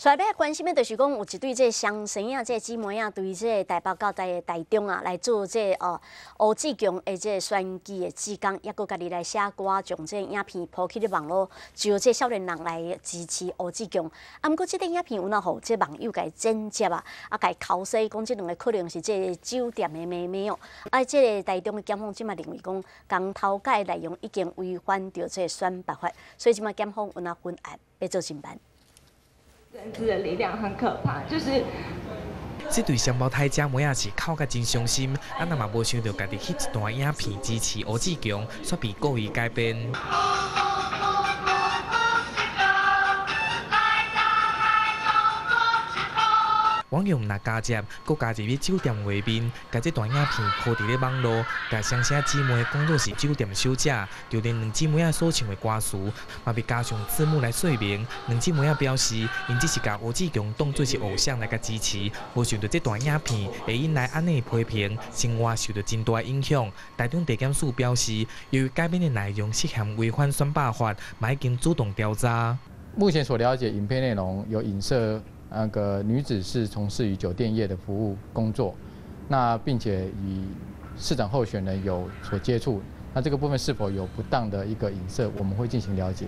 所以要关心的，就是讲有一对这双生啊，这姊妹啊，对这台北到台台中啊来做这哦吴志强的这选举的志工，也搁家己来写歌，将这影片抛去咧网络，就这少年人来支持吴志强。啊，毋过这个影片有哪好，这网友甲剪接啊，啊甲口说讲，这两个可能是这酒店的妹妹哦。啊，这个台中的检方即嘛认为讲，讲偷改内容已经违反着这选拔法，所以即嘛检方有哪分案要做侦办。政治的力量很可怕，就是。这对双胞胎姐妹也是哭甲真伤心，啊，那嘛无想到家己翕一段影片支持吴志强，却被故意改编。网友拿加接，搁加入去酒店画面，将这段影片铺伫咧网络，甲双生姊妹讲作是酒店小姐，就连两姊妹啊所唱的歌词，嘛被加上字幕来说明。两姊妹啊表示，因只是甲吴志强当作是偶像来甲支持，无想到这段影片会引来安尼批评，生活受到真大影响。台中地检署表示，由于改编的内容涉嫌违反选罢法，已经主动调查。目前所了解，影片内容有影射。那个女子是从事于酒店业的服务工作，那并且与市长候选人有所接触，那这个部分是否有不当的一个影射，我们会进行了解。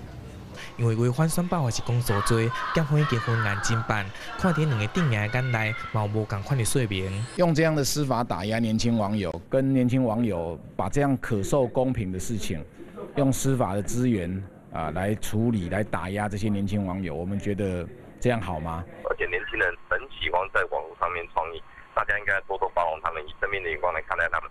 因为违反选罢法是公诉罪，检方已经分案侦办，看点两个定名间内毛无共款的说明。用这样的司法打压年轻网友，跟年轻网友把这样可受公平的事情，用司法的资源啊来处理，来打压这些年轻网友，我们觉得这样好吗？而且年轻人很喜欢在网络上面创意，大家应该多多包容他们，以正面的眼光来看待他们。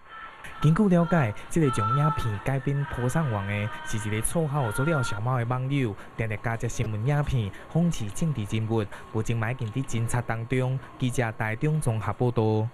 根据了解，这个将影片改编铺上网的，是一个绰号做了小猫的网友，定定加着新闻影片，讽刺政治人物。目前埋进伫侦查当中，记者台中综合报道。